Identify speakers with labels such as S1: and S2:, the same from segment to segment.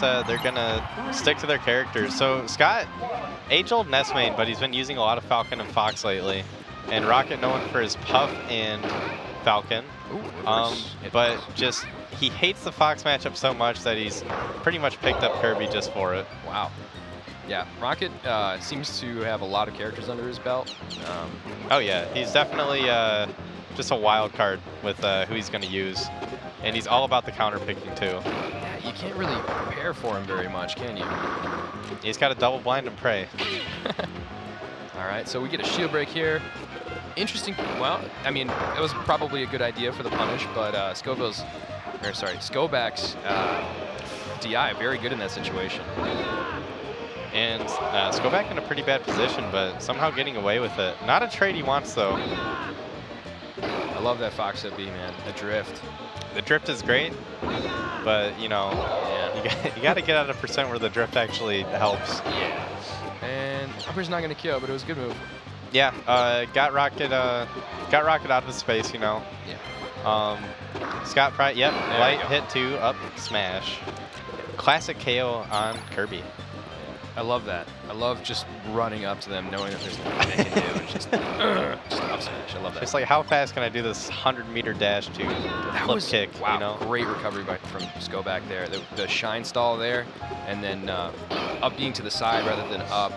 S1: uh, they're going to stick to their characters. So Scott, age-old Ness main, but he's been using a lot of Falcon and Fox lately. And Rocket known for his Puff and Falcon.
S2: Ooh,
S1: Um, but just, he hates the Fox matchup so much that he's pretty much picked up Kirby just for it.
S2: wow. Yeah, Rocket uh, seems to have a lot of characters under his belt. Um,
S1: Oh yeah, he's definitely uh, just a wild card with uh, who he's going to use. And he's all about the counter picking too.
S2: Can't really prepare for him very much, can you?
S1: He's got a double blind and pray.
S2: All right, so we get a shield break here. Interesting. Well, I mean, it was probably a good idea for the punish, but uh, Scoville's, or sorry, ScoBack's uh, DI very good in that situation.
S1: And uh, in a pretty bad position, but somehow getting away with it. Not a trade he wants though.
S2: I love that Fox B, man. The drift.
S1: The drift is great, but you know,
S2: Yeah.
S1: you got, you got to get at a percent where the drift actually helps.
S2: Yeah. And Upper's not going to kill, but it was a good move.
S1: Yeah, uh, got Rocket, uh, got Rocket out of the space, you know.
S2: Yeah.
S1: Um, Scott Pride, yep,
S2: There
S1: light hit two, up, smash. Classic KO on Kirby.
S2: I love that. I love just running up to them, knowing that there's nothing they can do, and just, uh, just up smash. I love that.
S1: It's like, how fast can I do this 100 meter dash to
S2: That
S1: flip
S2: was
S1: kick,
S2: wow,
S1: you know?
S2: great recovery by, from ScoBack there. The, the shine stall there, and then uh, up being to the side rather than up.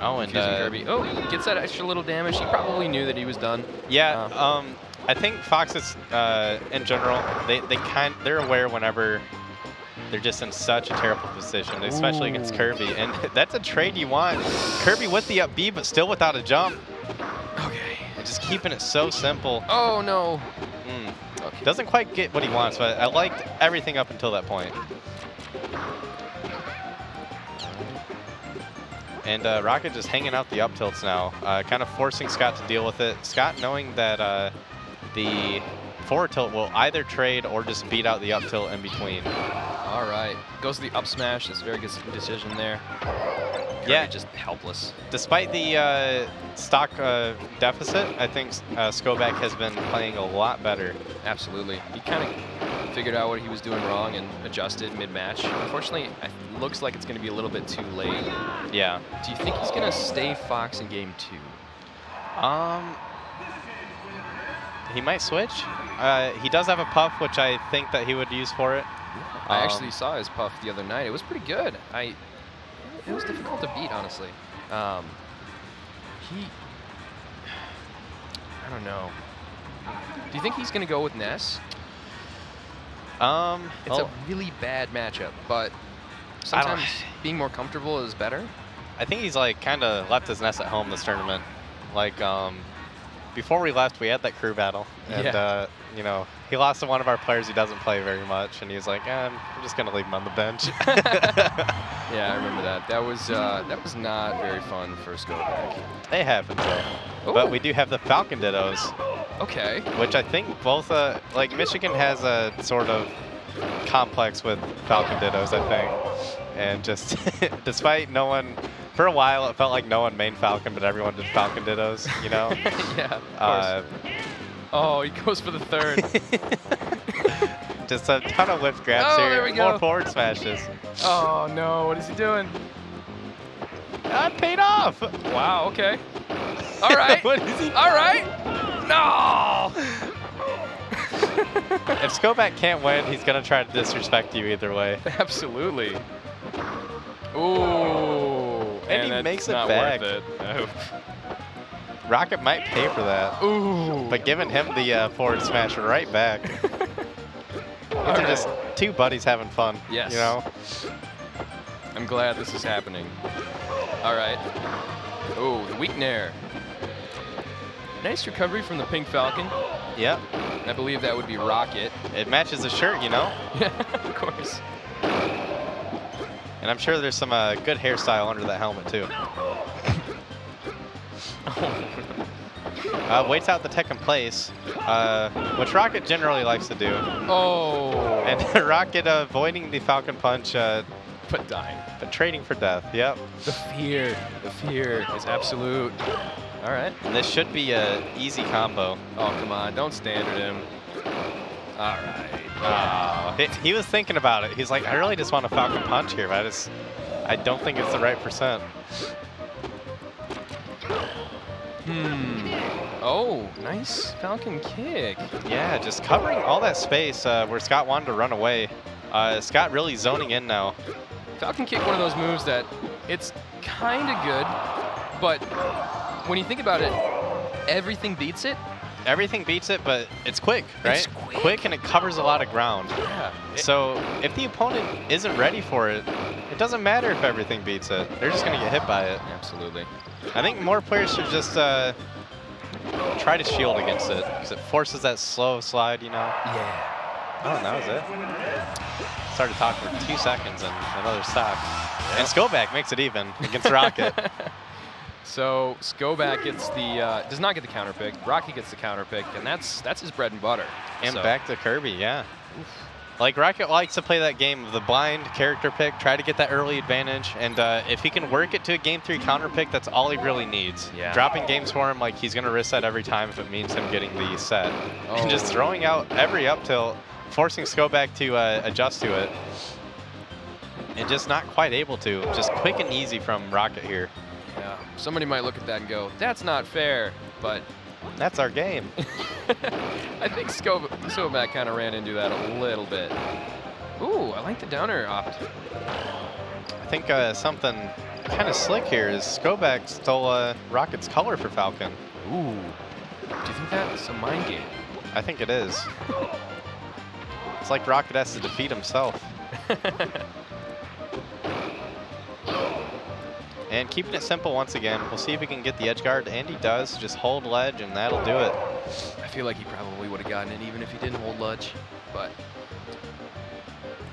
S1: Oh, and uh,
S2: Kirby. Oh, gets that extra little damage. He probably knew that he was done.
S1: Yeah,
S2: Uh,
S1: um, I think foxes uh, in general, they, they kind they're aware whenever they're just in such a terrible position, especially against Kirby. And that's a trade you want. Kirby with the up B, but still without a jump.
S2: Okay.
S1: And just keeping it so simple.
S2: Oh no.
S1: Mm.
S2: Okay.
S1: Doesn't quite get what he wants, but I liked everything up until that point. And uh, Rocket just hanging out the up tilts now, uh, kind of forcing Scott to deal with it. Scott knowing that uh, the forward tilt will either trade or just beat out the up tilt in between.
S2: All right. Goes to the up smash. That's a very good decision there. Kirby
S1: Yeah.
S2: Just helpless.
S1: Despite the uh, stock uh, deficit, I think uh, ScoBack has been playing a lot better.
S2: Absolutely. He kind of figured out what he was doing wrong and adjusted mid-match. Unfortunately, it looks like it's going to be a little bit too late.
S1: Yeah.
S2: Do you think he's going to stay Fox in game two?
S1: Um, he might switch. Uh, he does have a puff, which I think that he would use for it.
S2: I
S1: Um,
S2: actually saw his puff the other night. It was pretty good. I it was difficult to beat, honestly. Um, he I don't know. Do you think he's going to go with Ness?
S1: Um,
S2: It's a really bad matchup, but sometimes being more comfortable is better.
S1: I think he's like kind of left his Ness at home this tournament. Like, um, before we left, we had that crew battle, and
S2: Yeah.
S1: uh, you know, he lost to one of our players who doesn't play very much, and he was like, eh, "I'm just gonna leave him on the bench."
S2: Yeah, I remember that. That was uh, that was not very fun for ScoBack.
S1: they happen, so. But we do have the Falcon Dittos.
S2: Okay.
S1: which I think both, uh, like Michigan has a sort of complex with Falcon Dittos, I think. And just, despite no one, for a while it felt like no one main Falcon, but everyone did Falcon Dittos, you know?
S2: yeah.
S1: Uh,
S2: oh, he goes for the third.
S1: just a ton of lift grabs
S2: Oh,
S1: here. More
S2: go.
S1: forward smashes.
S2: oh no! What is he doing?
S1: That paid off!
S2: Wow. Okay. All right.
S1: what is he?
S2: All right. No.
S1: If ScoBack can't win, he's going to try to disrespect you either way.
S2: Absolutely. Ooh.
S1: And he
S2: that's
S1: makes it back.
S2: It.
S1: Rocket might pay for that.
S2: Ooh.
S1: But giving him the uh, forward smash right back. These are
S2: right.
S1: just two buddies having fun.
S2: Yes.
S1: You know?
S2: I'm glad this is happening. All right. Oh, the weak nair. Nice recovery from the Pink Falcon.
S1: Yep.
S2: I believe that would be Rocket.
S1: It matches the shirt, you know?
S2: Yeah, of course.
S1: And I'm sure there's some uh, good hairstyle under that helmet, too. Uh, waits out the tech in place, uh, which Rocket generally likes to do.
S2: Oh.
S1: And Rocket uh, avoiding the Falcon Punch, uh,
S2: but dying.
S1: but trading for death. Yep.
S2: The fear. The fear is absolute. All right.
S1: And this should be a easy combo.
S2: Oh, come on. Don't standard him. All right.
S1: Oh, he, he was thinking about it. He's like, I really just want a Falcon Punch here, but I just, I don't think it's the right percent.
S2: Hmm. Oh, nice Falcon kick.
S1: Yeah, just covering all that space uh, where Scott wanted to run away. Uh, Scott really zoning in now.
S2: Falcon kick, one of those moves that it's kind of good, but when you think about it, everything beats it.
S1: Everything beats it, but it's quick, right?
S2: It's quick.
S1: and it covers a lot of ground.
S2: Yeah.
S1: So if the opponent isn't ready for it, it doesn't matter if everything beats it. They're just going to get hit by it.
S2: Absolutely.
S1: I think more players should just uh, try to shield against it because it forces that slow slide, you know?
S2: Yeah.
S1: Oh, and that was it. Started talking for two seconds and another stock. And ScoBack makes it even against Rocket.
S2: So ScoBack gets the uh, does not get the counter pick. Rocky gets the counter pick, and that's that's his bread and butter.
S1: and
S2: So,
S1: back to Kirby, yeah. Like Rocket likes to play that game of the blind character pick, try to get that early advantage, and uh, if he can work it to a game three counter pick, that's all he really needs.
S2: Yeah.
S1: Dropping games for him, like he's gonna risk that every time if it means him getting the set. And just
S2: Oh.
S1: throwing out every up tilt, forcing ScoBack to uh, adjust to it. And just not quite able to. Just quick and easy from Rocket here.
S2: Yeah. Somebody might look at that and go, "That's not fair," but
S1: That's our game.
S2: I think Sko ScoBack kind of ran into that a little bit. Ooh, I like the downer opt.
S1: I think uh, something kind of slick here is ScoBack stole uh, Rocket's color for Falcon.
S2: Ooh. Do you think that's a mind game?
S1: I think it is. It's like Rocket has to defeat himself. And keeping it simple once again. We'll see if he can get the edge guard, and he does. Just hold ledge, and that'll do it.
S2: I feel like he probably would have gotten it even if he didn't hold ledge, but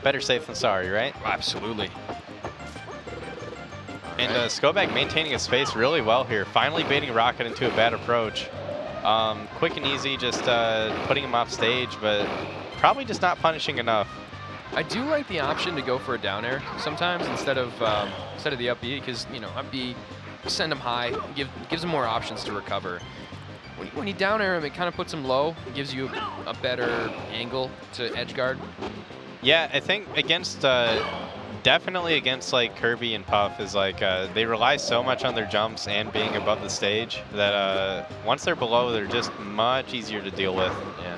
S1: Better safe than sorry, right?
S2: absolutely.
S1: And uh,
S2: Alright.
S1: Maintaining his space really well here. Finally baiting Rocket into a bad approach. Um, quick and easy, just uh, putting him off stage, but probably just not punishing enough.
S2: I do like the option to go for a down air sometimes instead of um, instead of the up B because you know up B send him high give gives him more options to recover. When, when you down air him, it kind of puts him low, gives you a better angle to edge guard.
S1: Yeah, I think against uh, definitely against like Kirby and Puff is like uh, they rely so much on their jumps and being above the stage that uh, once they're below, they're just much easier to deal with.
S2: Yeah,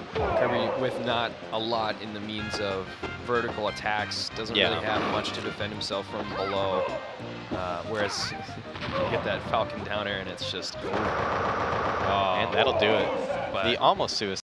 S2: with not a lot in the means of vertical attacks doesn't
S1: Yeah.
S2: really have much to defend himself from below. Uh, whereas you get that Falcon down air and it's just oh,
S1: And that'll do it.
S2: but
S1: The almost suicide.